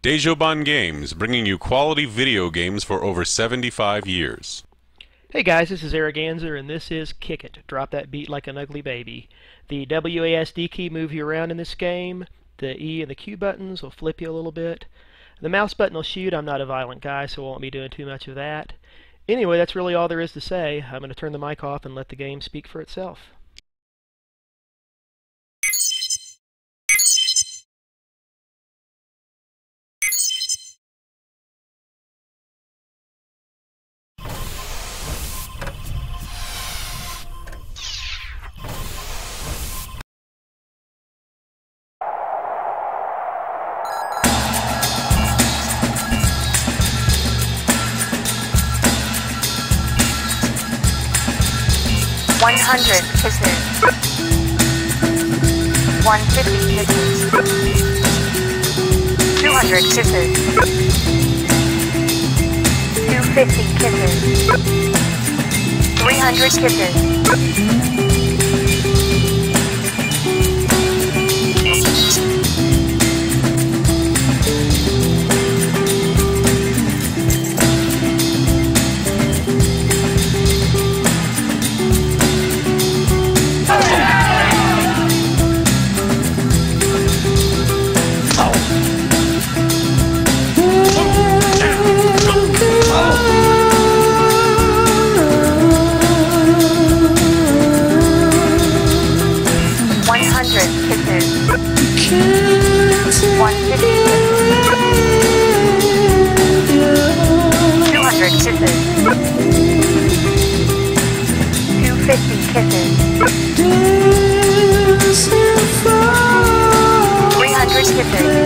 Dejobaan Games, bringing you quality video games for over 75 years. Hey guys, this is Araganzer, and this is Kick It. Drop that beat like an ugly baby. The WASD key moves you around in this game. The E and the Q buttons will flip you a little bit. The mouse button will shoot. I'm not a violent guy, so I won't be doing too much of that. Anyway, that's really all there is to say. I'm going to turn the mic off and let the game speak for itself. One hundred kisses. One fifty kisses. Two hundred kisses. Two fifty kisses. Three hundred kisses. Okay.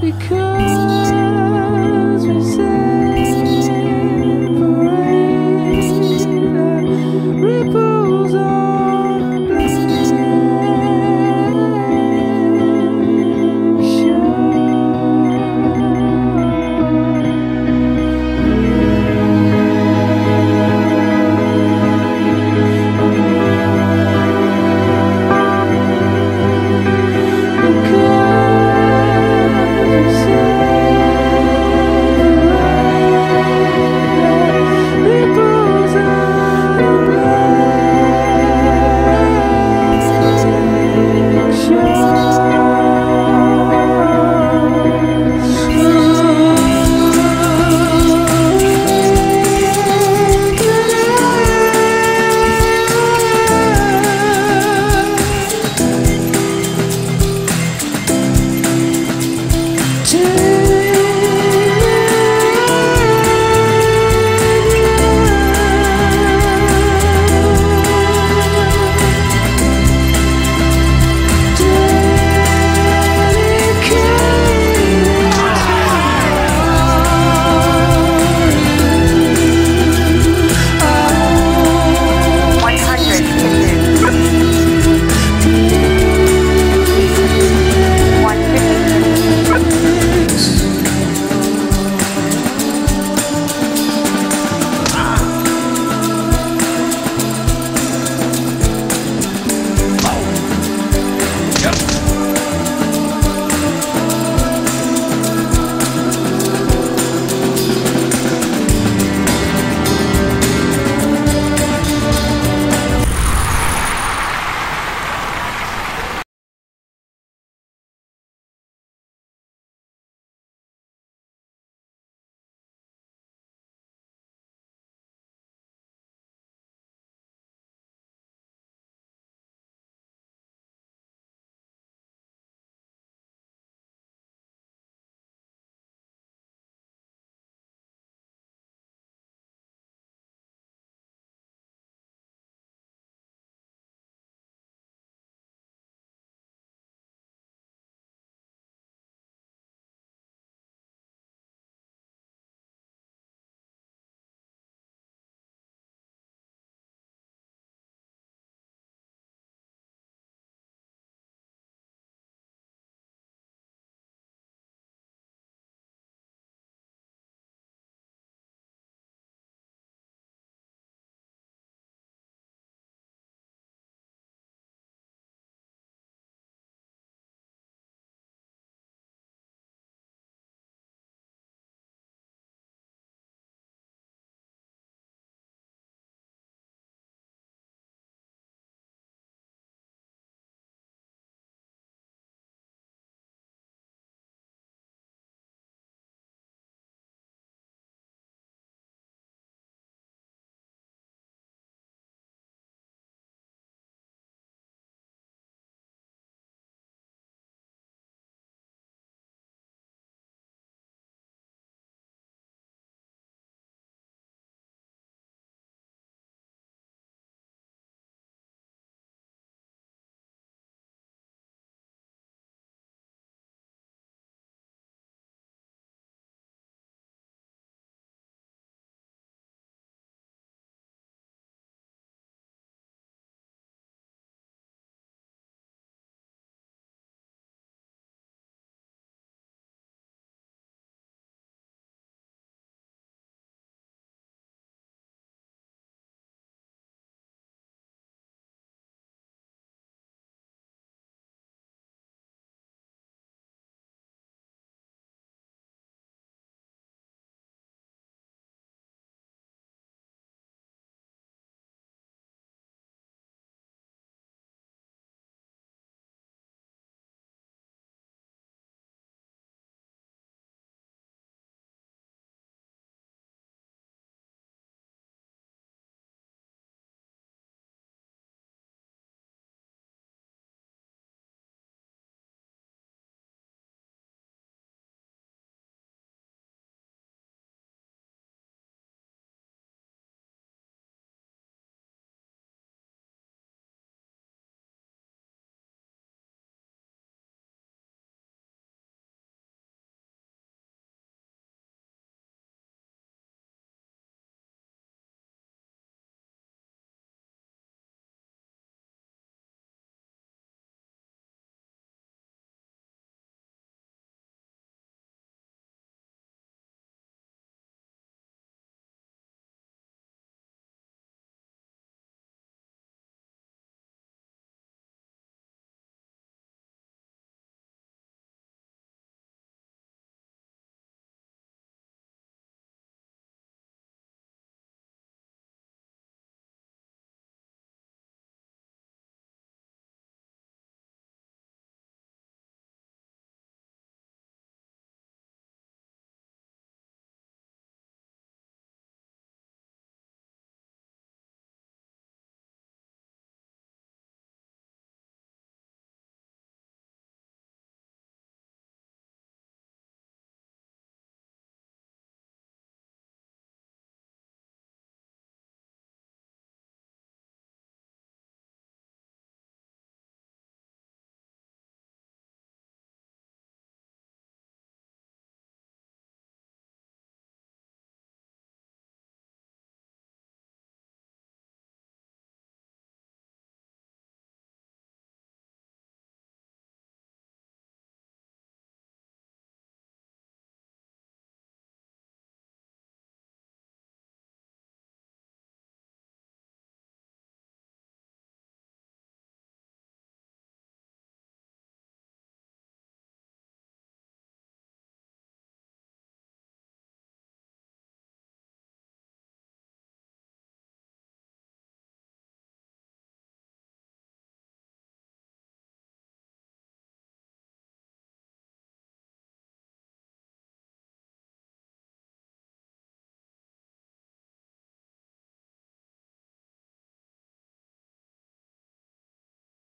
because